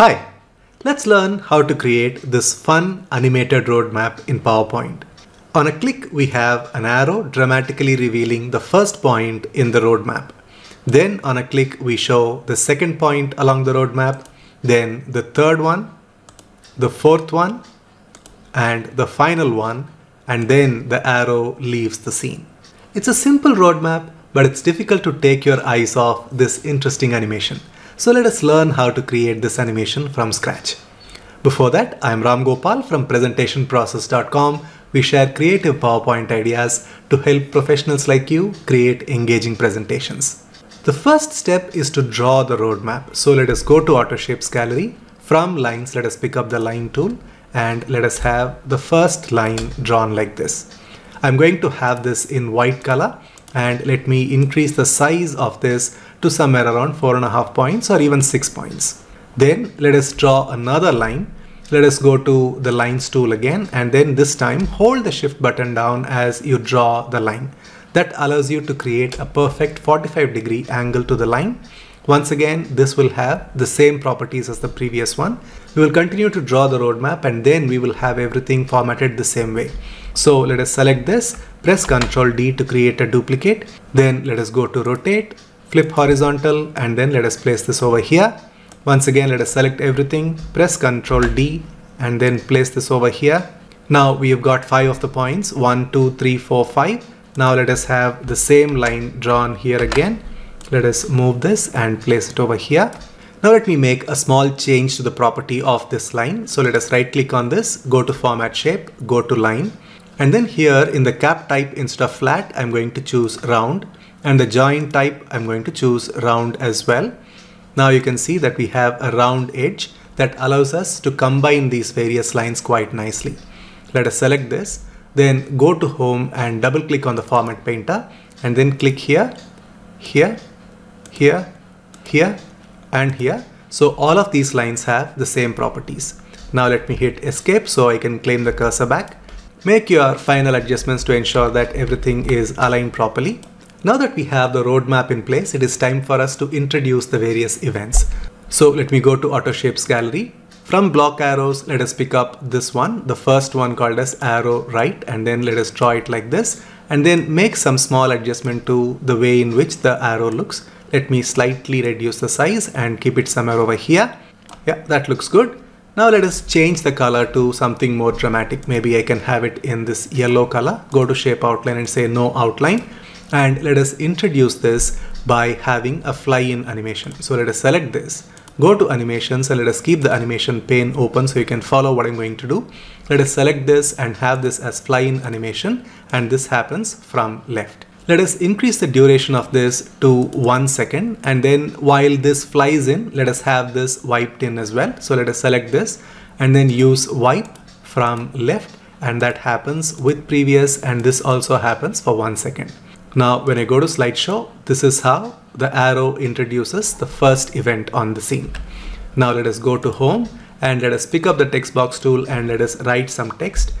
Hi, let's learn how to create this fun animated roadmap in PowerPoint. On a click, we have an arrow dramatically revealing the first point in the roadmap. Then on a click, we show the second point along the roadmap, then the third one, the fourth one, and the final one, and then the arrow leaves the scene. It's a simple roadmap, but it's difficult to take your eyes off this interesting animation. So let us learn how to create this animation from scratch. Before that, I'm Ramgopal from presentationprocess.com. We share creative PowerPoint ideas to help professionals like you create engaging presentations. The first step is to draw the roadmap. So let us go to AutoShapes Gallery. From lines, let us pick up the line tool and let us have the first line drawn like this. I'm going to have this in white color and let me increase the size of this to somewhere around four and a half points or even six points. Then let us draw another line. Let us go to the lines tool again and then this time hold the shift button down as you draw the line. That allows you to create a perfect 45 degree angle to the line. Once again, this will have the same properties as the previous one. We will continue to draw the roadmap and then we will have everything formatted the same way. So let us select this, press Ctrl D to create a duplicate. Then let us go to rotate, flip horizontal, and then let us place this over here. Once again, let us select everything, press Ctrl D, and then place this over here. Now we have got five of the points, one, two, three, four, five. Now let us have the same line drawn here again. Let us move this and place it over here. Now let me make a small change to the property of this line. So let us right click on this, go to format shape, go to line and then here in the cap type instead of flat, I'm going to choose round and the join type, I'm going to choose round as well. Now you can see that we have a round edge that allows us to combine these various lines quite nicely. Let us select this, then go to home and double click on the format painter and then click here, here, here, here and here. So all of these lines have the same properties. Now let me hit escape so I can claim the cursor back Make your final adjustments to ensure that everything is aligned properly. Now that we have the roadmap in place, it is time for us to introduce the various events. So let me go to AutoShapes Gallery. From block arrows, let us pick up this one, the first one called as arrow right, and then let us draw it like this, and then make some small adjustment to the way in which the arrow looks. Let me slightly reduce the size and keep it somewhere over here. Yeah, that looks good. Now let us change the color to something more dramatic. Maybe I can have it in this yellow color. Go to shape outline and say no outline. And let us introduce this by having a fly in animation. So let us select this. Go to animations and let us keep the animation pane open so you can follow what I'm going to do. Let us select this and have this as fly in animation and this happens from left. Let us increase the duration of this to one second. And then while this flies in, let us have this wiped in as well. So let us select this and then use wipe from left. And that happens with previous and this also happens for one second. Now, when I go to slideshow, this is how the arrow introduces the first event on the scene. Now let us go to home and let us pick up the text box tool and let us write some text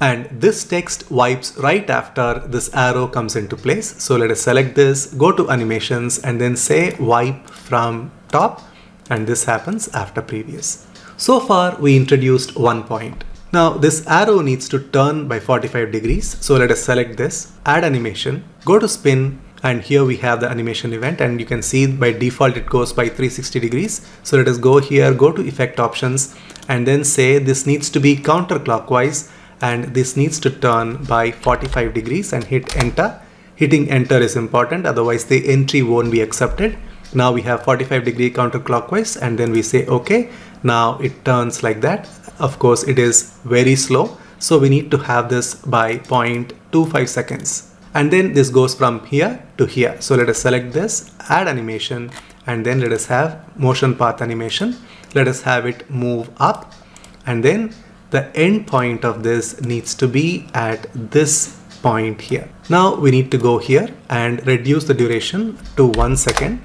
and this text wipes right after this arrow comes into place. So let us select this, go to animations and then say wipe from top and this happens after previous. So far we introduced one point. Now this arrow needs to turn by 45 degrees. So let us select this, add animation, go to spin and here we have the animation event and you can see by default it goes by 360 degrees. So let us go here, go to effect options and then say this needs to be counterclockwise and this needs to turn by 45 degrees and hit enter. Hitting enter is important otherwise the entry won't be accepted. Now we have 45 degree counterclockwise and then we say okay. Now it turns like that. Of course it is very slow. So we need to have this by 0.25 seconds. And then this goes from here to here. So let us select this, add animation, and then let us have motion path animation. Let us have it move up and then the end point of this needs to be at this point here. Now we need to go here and reduce the duration to one second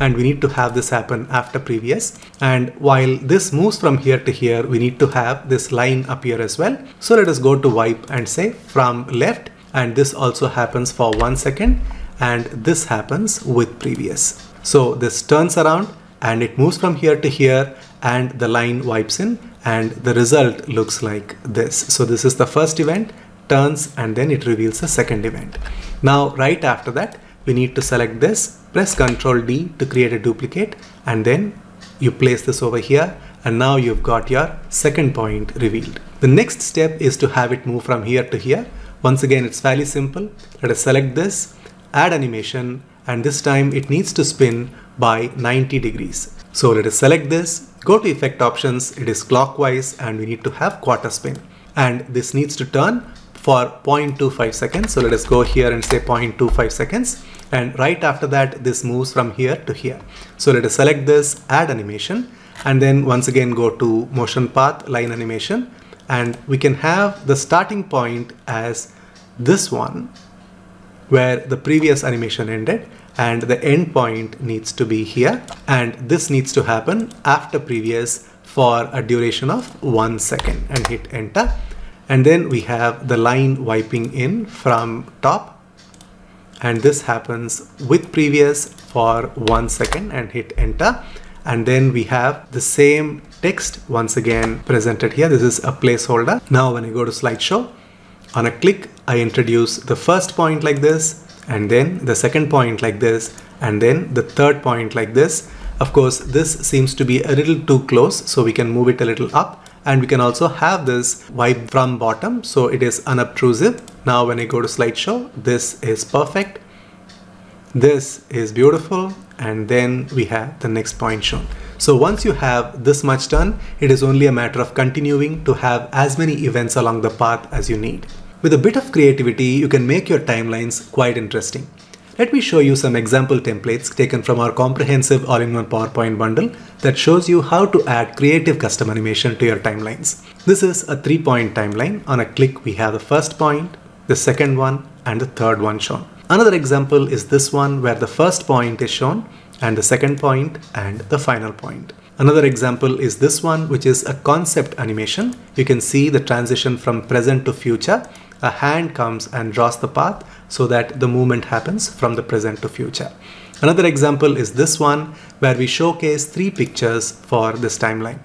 and we need to have this happen after previous. And while this moves from here to here we need to have this line appear as well. So let us go to wipe and say from left. And this also happens for one second. And this happens with previous. So this turns around and it moves from here to here and the line wipes in. And the result looks like this. So this is the first event, turns and then it reveals the second event. Now right after that we need to select this, press Ctrl D to create a duplicate and then you place this over here and now you've got your second point revealed. The next step is to have it move from here to here. Once again it's fairly simple. Let us select this, add animation and this time it needs to spin by 90 degrees. So let us select this, go to effect options, it is clockwise and we need to have quarter spin. And this needs to turn for 0.25 seconds. So let us go here and say 0.25 seconds. And right after that, this moves from here to here. So let us select this, add animation, and then once again go to motion path, line animation, and we can have the starting point as this one where the previous animation ended and the end point needs to be here and this needs to happen after previous for a duration of one second and hit enter and then we have the line wiping in from top and this happens with previous for one second and hit enter. And then we have the same text once again presented here. This is a placeholder. Now when I go to slideshow on a click I introduce the first point like this and then the second point like this and then the third point like this. Of course this seems to be a little too close so we can move it a little up and we can also have this wipe from bottom. So it is unobtrusive. Now when I go to slideshow this is perfect. This is beautiful. And then we have the next point shown. So once you have this much done it is only a matter of continuing to have as many events along the path as you need. With a bit of creativity, you can make your timelines quite interesting. Let me show you some example templates taken from our comprehensive all-in-one PowerPoint bundle that shows you how to add creative custom animation to your timelines. This is a three-point timeline. On a click, we have the first point, the second one, and the third one shown. Another example is this one where the first point is shown and the second point and the final point. Another example is this one, which is a concept animation. You can see the transition from present to future a hand comes and draws the path so that the movement happens from the present to future. Another example is this one where we showcase three pictures for this timeline.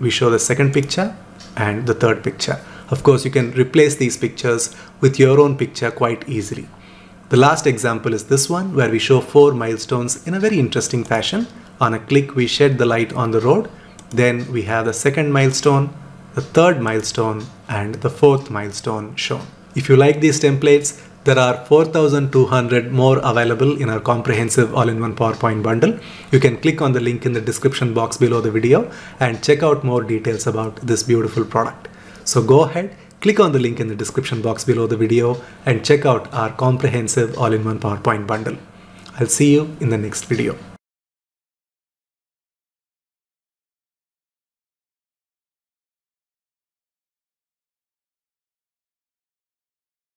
We show the second picture and the third picture. Of course, you can replace these pictures with your own picture quite easily. The last example is this one where we show four milestones in a very interesting fashion. On a click, we shed the light on the road. Then we have the second milestone, the third milestone and the fourth milestone shown. If you like these templates, there are 4200 more available in our comprehensive all-in-one PowerPoint bundle. You can click on the link in the description box below the video and check out more details about this beautiful product. So go ahead, click on the link in the description box below the video and check out our comprehensive all-in-one PowerPoint bundle. I'll see you in the next video.